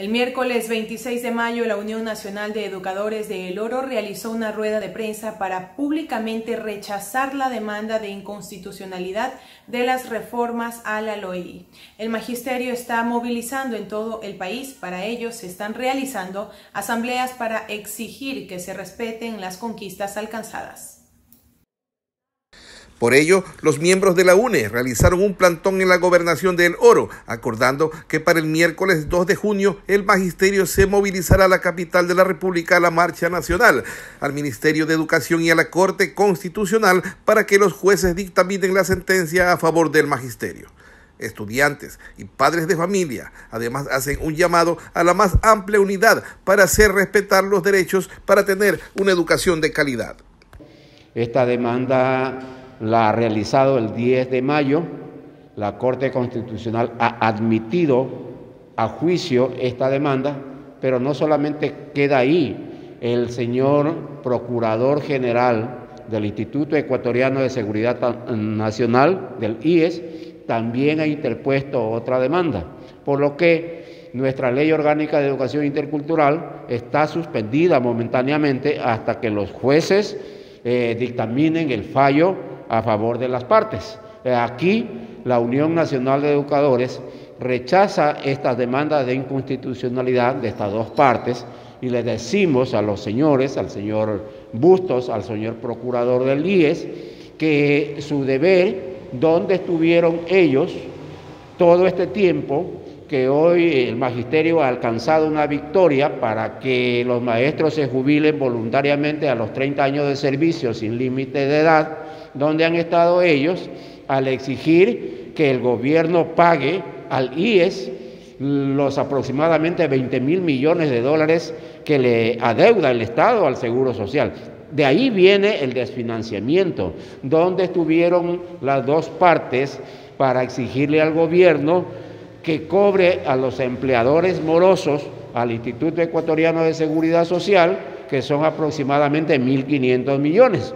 El miércoles 26 de mayo, la Unión Nacional de Educadores de El Oro realizó una rueda de prensa para públicamente rechazar la demanda de inconstitucionalidad de las reformas a la LOI. El magisterio está movilizando en todo el país. Para ello, se están realizando asambleas para exigir que se respeten las conquistas alcanzadas. Por ello, los miembros de la UNE realizaron un plantón en la gobernación de El Oro, acordando que para el miércoles 2 de junio el magisterio se movilizará a la capital de la República a la marcha nacional, al Ministerio de Educación y a la Corte Constitucional para que los jueces dictaminen la sentencia a favor del magisterio estudiantes y padres de familia. Además, hacen un llamado a la más amplia unidad para hacer respetar los derechos para tener una educación de calidad. Esta demanda la ha realizado el 10 de mayo. La Corte Constitucional ha admitido a juicio esta demanda, pero no solamente queda ahí. El señor Procurador General del Instituto Ecuatoriano de Seguridad Nacional, del IES, también ha interpuesto otra demanda, por lo que nuestra ley orgánica de educación intercultural está suspendida momentáneamente hasta que los jueces eh, dictaminen el fallo a favor de las partes. Eh, aquí la Unión Nacional de Educadores rechaza estas demandas de inconstitucionalidad de estas dos partes y le decimos a los señores, al señor Bustos, al señor procurador del IES, que su deber, donde estuvieron ellos todo este tiempo, que hoy el magisterio ha alcanzado una victoria para que los maestros se jubilen voluntariamente a los 30 años de servicio sin límite de edad, donde han estado ellos al exigir que el gobierno pague al IES los aproximadamente 20 mil millones de dólares que le adeuda el Estado al Seguro Social. De ahí viene el desfinanciamiento, donde estuvieron las dos partes para exigirle al gobierno que cobre a los empleadores morosos al Instituto Ecuatoriano de Seguridad Social, que son aproximadamente 1.500 millones.